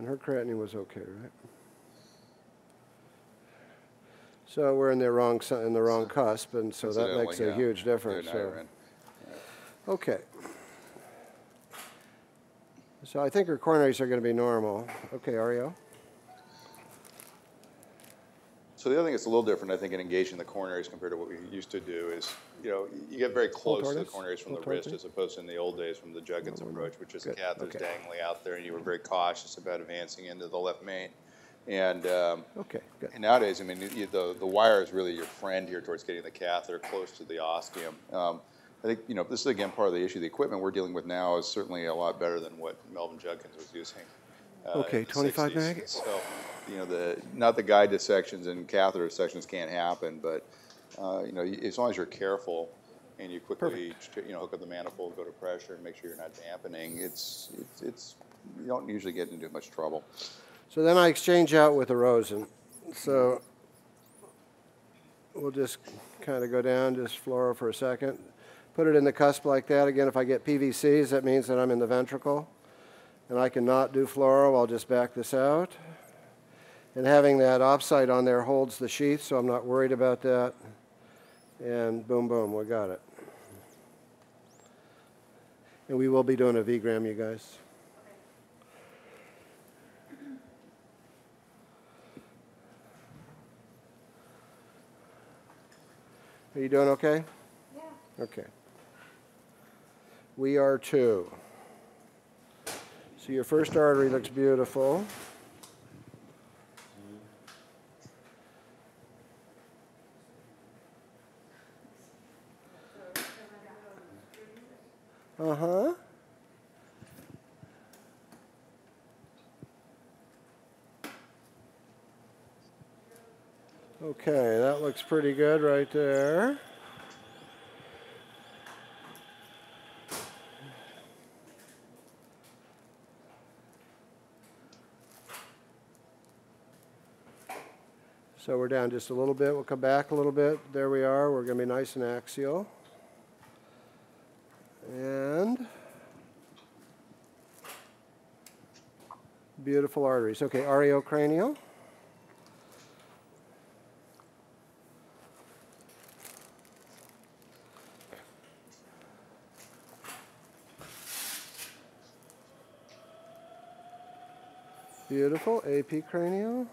And her creatinine was okay, right? So we're in the wrong, in the wrong cusp, and so that makes a yeah, huge difference. so-. Okay. So I think her coronaries are going to be normal. Okay, RAO? So the other thing that's a little different, I think, in engaging the coronaries compared to what we used to do is, you know, you get very close to the coronaries from the wrist as opposed to in the old days from the Judkins approach, which is the Good, catheters okay. dangling out there, and you were very cautious about advancing into the left main. And, um, Okay, good. and nowadays, I mean, you, the, the wire is really your friend here towards getting the catheter close to the ostium. Um, I think, you know, this is again part of the issue. The equipment we're dealing with now is certainly a lot better than what Melvin Judkins was using. Uh, Okay, in the 25 60s. meg? So, you know, the, not the guide dissections and catheter dissections can't happen, but, uh, you know, as long as you're careful and you quickly, you know, hook up the manifold, go to pressure, and make sure you're not dampening, it's, it's, it's, you don't usually get into much trouble. So then I exchange out with a Rosen. So we'll just kind of go down, just fluoro for a second. Put it in the cusp like that. Again, if I get PVCs, that means that I'm in the ventricle. And I cannot do fluoro, I'll just back this out. And having that opsite on there holds the sheath, so I'm not worried about that. And boom, boom, we got it. And we will be doing a V-gram, you guys. Are you doing okay? Yeah. Okay. We are too. So your first artery looks beautiful. Uh huh. Okay, that looks pretty good right there. So we're down just a little bit. We'll come back a little bit. There we are. We're going to be nice and axial. And beautiful arteries. Okay, RAO cranial. Beautiful. AP cranial.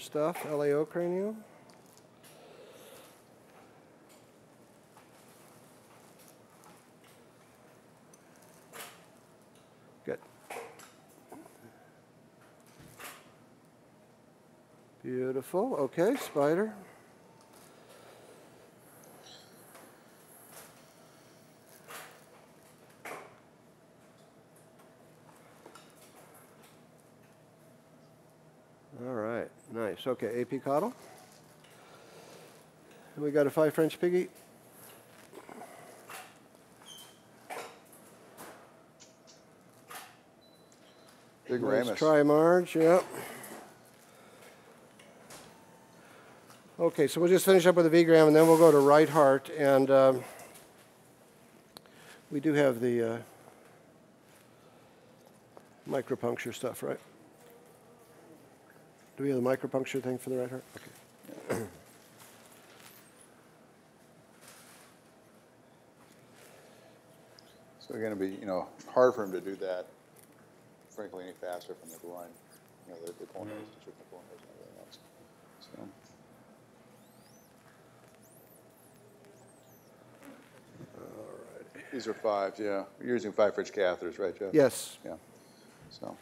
Stuff. LAO cranial. Good. Beautiful. Okay, spider. All right, nice. Okay, AP caudal. And we got a five French piggy. Big Nice Ramus. Try Marge, yep. Okay, so we'll just finish up with the V-gram and then we'll go to right heart. And um, we do have the uh, micropuncture stuff, right? Do we have the micropuncture thing for the right heart? Okay. So going to be, you know, hard for him to do that, frankly, any faster from the groin. You know, the, the coronaries, mm-hmm. the triple coronaries and everything else. So, these are fives, yeah. You're using five French catheters, right, Jeff? Yes. Yeah. So.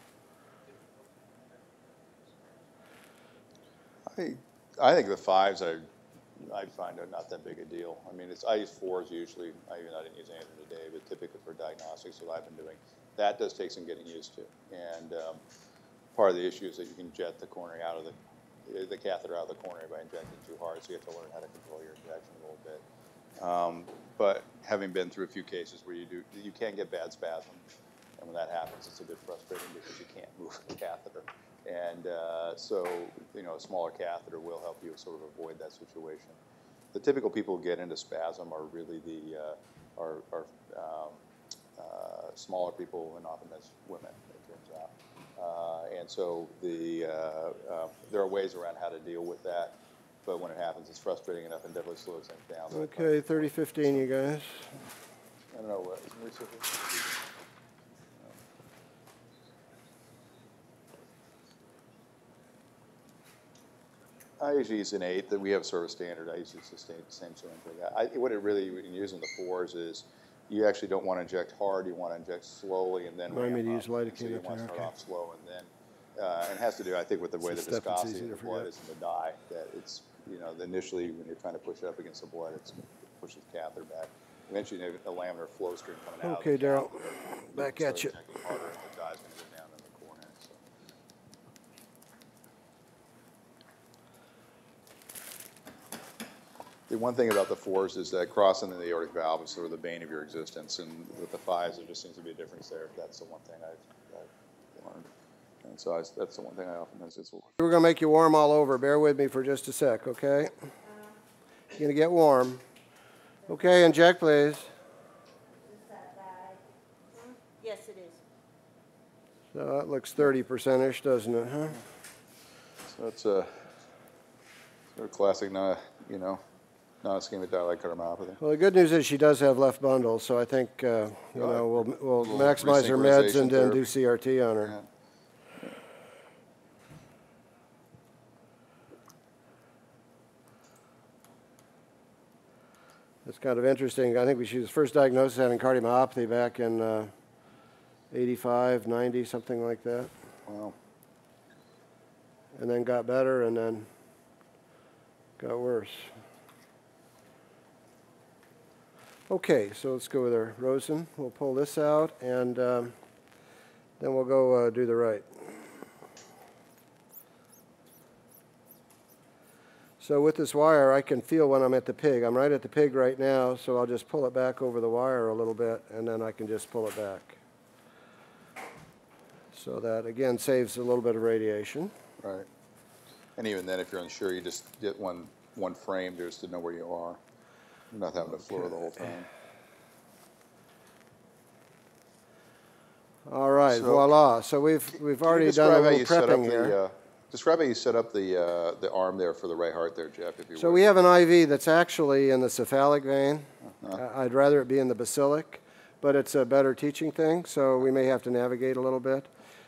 I, think the fives are, I find are not that big a deal. I mean, it's, I use fours usually. I even, I didn't use anything today, but typically for diagnostics, what I've been doing. That does take some getting used to. And, um, part of the issue is that you can jet the coronary out of the, the catheter out of the coronary by injecting too hard, so you have to learn how to control your injection a little bit. Um, but having been through a few cases where you do, you can get bad spasm, and when that happens, it's a bit frustrating because you can't move the catheter. And uh, so, you know, a smaller catheter will help you sort of avoid that situation. The typical people who get into spasm are really the uh, are, are um, uh, smaller people, and often that's women. It turns out. Uh, and so the uh, uh, there are ways around how to deal with that, but when it happens, it's frustrating enough and definitely slows things down. Okay, 3015, you guys. I don't know what is Marisa here? I usually use an eight, that we have sort of standard, I usually use the same, same for that. I, what it really, when you're using the fours is, you actually don't want to inject hard, you want to inject slowly and then Remind me to use lidocaine So you want to start okay. off slow and then, uh, and it has to do, I think, with the way the step that's viscosity of the blood is in the dye, that it's, you know, initially, when you're trying to push it up against the blood, it's pushes the catheter back. Eventually, you a laminar flow stream coming out. Okay, catheter. back at you. injecting harder, and the dye's gonna go down in the corner, so. The one thing about the fours is that crossing the aortic valve is sort of the bane of your existence, and with the fives, there just seems to be a difference there. That's the one thing I've, I've learned. And so I, that's the one thing I often is, is We're gonna make you warm all over. Bear with me for just a sec, okay? You're gonna get warm. Okay, inject, please. Yes, it is. So that looks 30%ish, doesn't it, huh? So it's a sort of classic, non, you know, non-ischemic dilated cardiomyopathy. Well, the good news is she does have left bundle, so I think, uh, you know, we'll, we'll maximize her meds and then do CRT on her. Yeah. It's kind of interesting. I think she was first diagnosed having cardiomyopathy back in uh, 85, 90, something like that. Wow. And then got better and then got worse. Okay, so let's go with our Rosen. We'll pull this out and um, then we'll go uh, do the right. So with this wire, I can feel when I'm at the pig. I'm right at the pig right now, so I'll just pull it back over the wire a little bit, and then I can just pull it back. So that, again, saves a little bit of radiation. Right. And even then, if you're unsure, you just get one, one frame just to know where you are. You're not having to floor the whole time. All right, So- voila. So we've, we've already done a little you set up prepping the, here. uh, Describe how you set up the, uh, the arm there for the right heart there, Jeff, if you would. So we have an IV that's actually in the cephalic vein. Uh-huh. I- I'd rather it be in the basilic, but it's a better teaching thing, so we may have to navigate a little bit.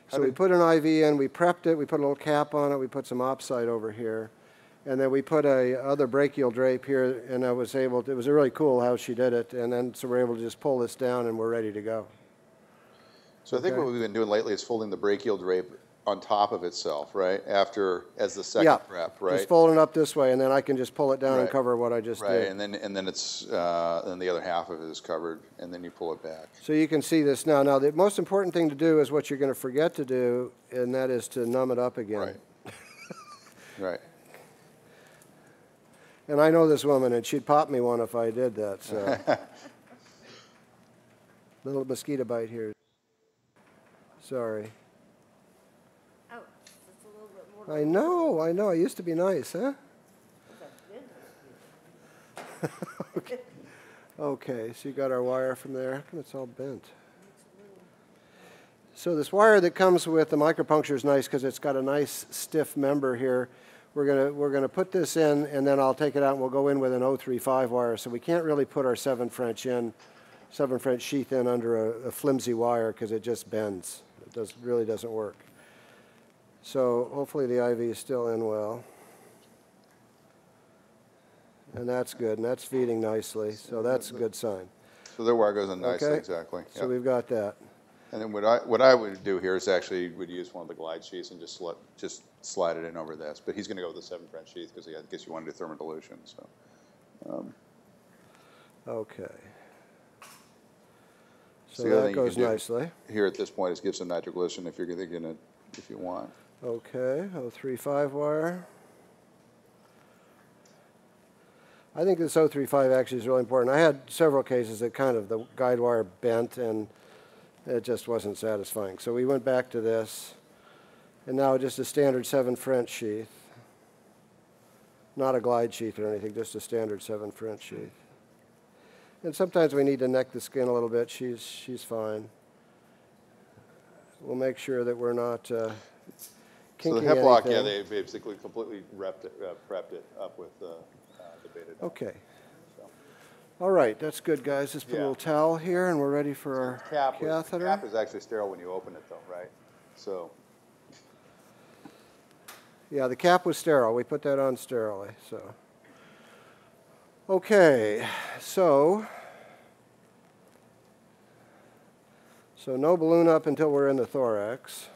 So we put an IV in, we prepped it, we put a little cap on it, we put some opsite over here. And then we put a other brachial drape here, and I was able, to- it was really cool how she did it. And then, so we're able to just pull this down and we're ready to go. So I think what we've been doing lately is folding the brachial drape on top of itself, right? After, as the Yeah, second prep, Just right? fold it up this way, and then I can just pull it down and cover what I just Right, did. and then, and then it's, uh, then the other half of it is covered, and then you pull it back. So you can see this now. Now, the most important thing to do is what you're going to forget to do, and that is to numb it up again. Right. Right. And I know this woman, and she'd pop me one if I did that, so. Little mosquito bite here. Sorry. Oh, it's a little bit more. I know, I know. I used to be nice, huh? Okay, okay, so you got our wire from there. How come it's all bent? So this wire that comes with the micropuncture is nice because it's got a nice stiff member here. We're gonna, we're gonna put this in and then I'll take it out and we'll go in with an 035 wire. So we can't really put our seven French in, seven French sheath in under a, a flimsy wire because it just bends. It does, really doesn't work. So hopefully the IV is still in well. And that's good, and that's feeding nicely, so that's a good sign. So their wire goes in nicely, Okay. exactly. So yeah. we've got that. And then what I, what I would do here is actually would use one of the glide sheaths and just let, just slide it in over this. But he's gonna go with the seven French sheath because I guess you want to do thermal dilution, so. Um. Okay. So So the other that thing you goes nicely. Here at this point is give some nitroglycerin if you're gonna, gonna- if you want. Okay, 035 wire. I think this 035 actually is really important. I had several cases that kind of, the guide wire bent and it just wasn't satisfying. So we went back to this And now just a standard seven French sheath. Not a glide sheath or anything, just a standard seven French sheath. And sometimes we need to neck the skin a little bit. She's, she's fine. We'll make sure that we're not uh, So kinking the hep lock, yeah, anything. they basically completely repped it, uh, prepped it up with uh, uh, the beta. Okay. So, All right, that's good, guys. Just put a Yeah. little towel here, and we're ready for our Cap, was- catheter. cap is actually sterile when you open it though, right? So, Yeah, the cap was sterile. We put that on sterilely, so. Okay, so. So no balloon up until we're in the thorax.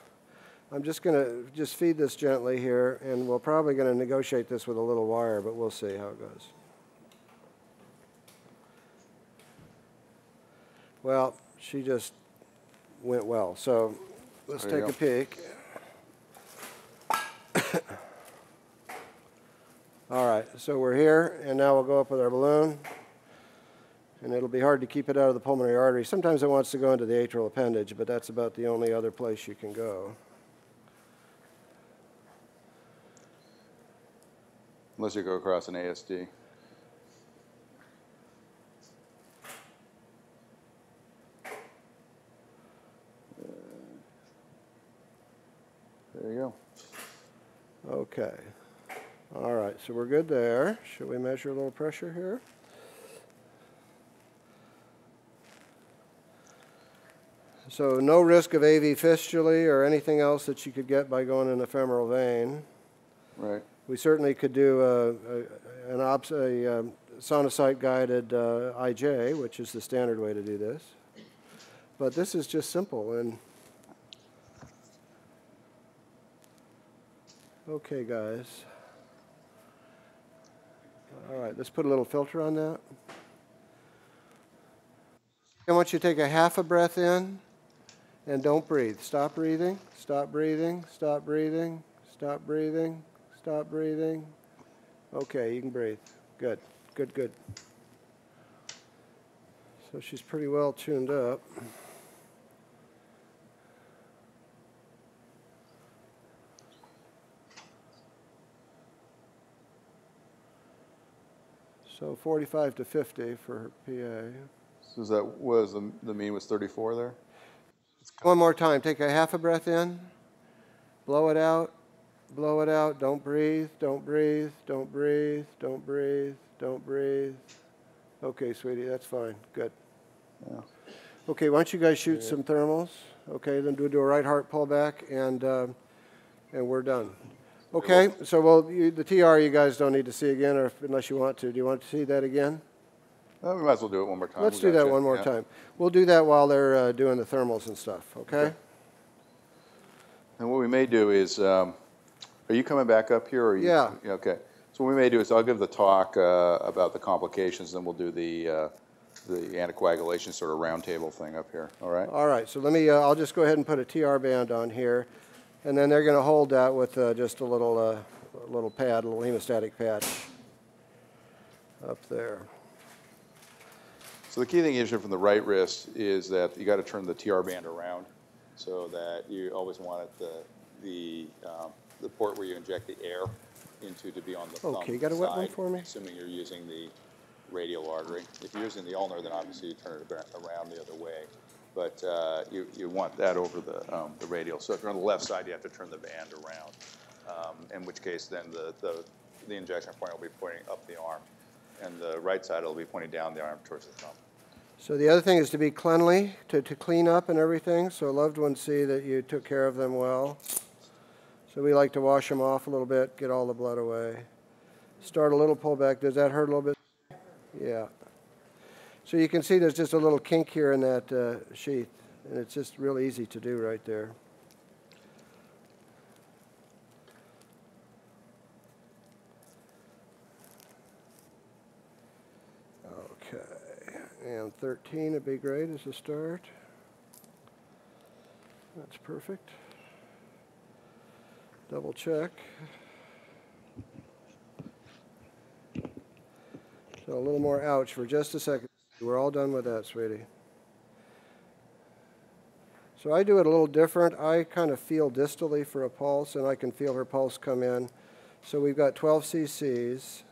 I'm just gonna, just feed this gently here, and we're probably gonna negotiate this with a little wire, but we'll see how it goes. Well, she just went well, so let's There take a peek. All right, so we're here, and now we'll go up with our balloon. And it'll be hard to keep it out of the pulmonary artery. Sometimes it wants to go into the atrial appendage, but that's about the only other place you can go. unless you go across an ASD. Uh, There you go. Okay. All right, so we're good there. Should we measure a little pressure here? So no risk of AV fistulae or anything else that you could get by going in a femoral vein. Right. We certainly could do a, a, an ops, a um, SonoSite-guided uh, IJ, which is the standard way to do this. But this is just simple and. Okay, guys. All right, let's put a little filter on that. I want you to take a half a breath in and don't breathe. Stop breathing, stop breathing, stop breathing, stop breathing, stop breathing. Okay, you can breathe. Good, good, good. So she's pretty well tuned up. So 45 to 50 for PA. So is that, was the, the mean was 34 there? One more time. Take a half a breath in, blow it out, blow it out. Don't breathe, don't breathe, don't breathe, don't breathe, don't breathe. Okay, sweetie, that's fine. Good. Yeah. Okay, why don't you guys shoot some thermals? Okay, then do, do a right heart pullback and, um, and we're done. Okay, so well, you, the TR you guys don't need to see again or if- unless you want to. Do you want to see that again? Uh, we might as well do it one more time. Let's We do that gotcha. one more Yeah. time. We'll do that while they're uh, doing the thermals and stuff, okay? Okay. And what we may do is, um, are you coming back up here or? are you- Yeah. Okay. So what we may do is I'll give the talk uh, about the complications, then we'll do the, uh, the anticoagulation sort of roundtable thing up here, all right? All right, so let me, uh, I'll just go ahead and put a TR band on here, and then they're going to hold that with uh, just a little, uh, a little pad, a little hemostatic patch up there. So the key thing is from the right wrist is that you got to turn the TR band around so that you always want it the, the, um, the port where you inject the air into to be on the thumb Okay, you got a wet one for me? Assuming you're using the radial artery. If you're using the ulnar, then obviously you turn it around the other way. But uh, you, you want that over the, um, the radial. So if you're on the left side, you have to turn the band around. Um, in which case, then the, the, the injection point will be pointing up the arm. And the right side will be pointing down the arm towards the thumb. So the other thing is to be cleanly, to, to clean up and everything, so loved ones see that you took care of them well. So we like to wash them off a little bit, get all the blood away. Start a little pullback. Does that hurt a little bit? Yeah. So you can see there's just a little kink here in that uh, sheath, and it's just real easy to do right there. Okay, and 13 would be great as a start. That's perfect. Double check. So a little more ouch for just a second. We're all done with that, sweetie. So I do it a little different. I kind of feel distally for a pulse, and I can feel her pulse come in. So we've got 12 cc's,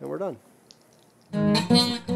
and we're done.